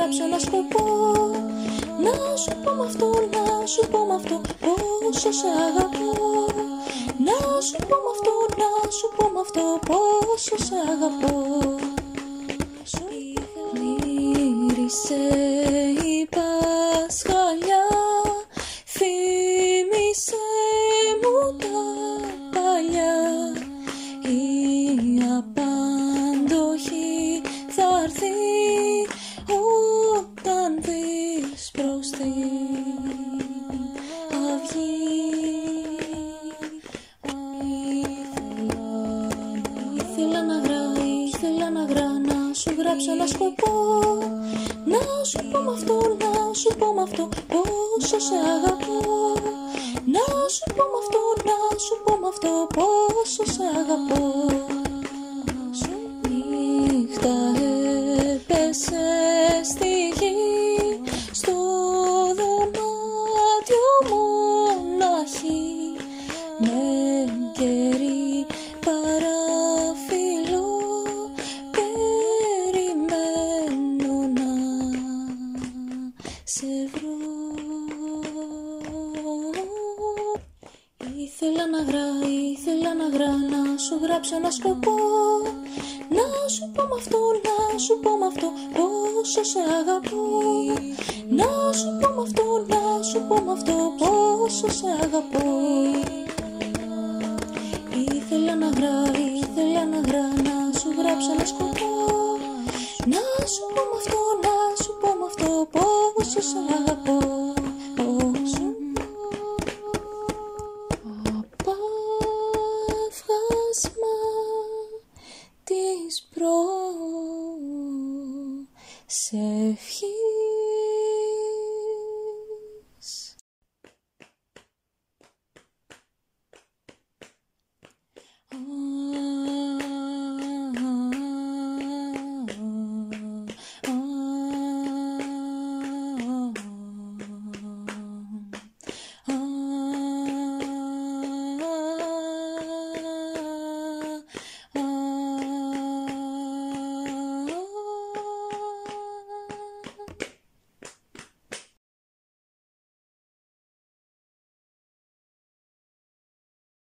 γράψω ένα σκοπό Να σου πω με αυτό, να σου πω με αυτό Πόσο σε αγαπώ. Να σου πω με αυτό, να σου πω με αυτό Πόσο σε αγαπώ. Σου μύρισε η Πασχαλιά Θύμισε μου τα παλιά. Η απάντοχη θα έρθει όταν δεις προς την αυγή Ήθελα να γρά, ήθελα να γρά, να σου γράψω ένα σκοπό Να σου πω με αυτό, να σου πω με αυτό, πόσο σε αγαπώ. Να σου πω με αυτό, να σου πω με αυτό, πόσο σε αγαπώ. Σου νύχτα έπεσε στη σε βρω. Ήθελα να γρά, ήθελα να γρά, να σου γράψω ένα σκοπό. Να σου πω με αυτό, να σου πω με αυτό, πόσο σε αγαπώ. Να σου πω με αυτό, να σου πω με αυτό, πόσο σε αγαπώ. Ήθελα να γρά, ήθελα να γρά, να σου γράψω ένα σκοπό. Να σου πω με αυτό, If you.